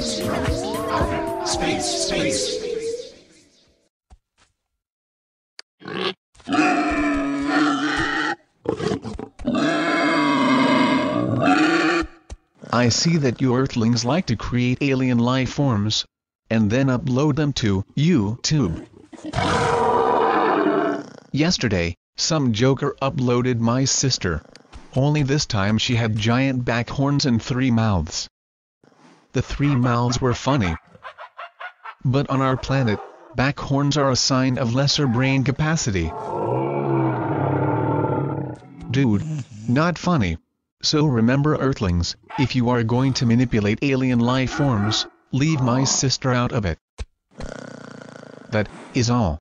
space, space. I see that you Earthlings like to create alien life forms, and then upload them to YouTube. Yesterday, some joker uploaded my sister. Only this time she had giant back horns and three mouths. The three mouths were funny. But on our planet, back horns are a sign of lesser brain capacity. Dude, not funny. So remember Earthlings, if you are going to manipulate alien life forms, leave my sister out of it. That is all.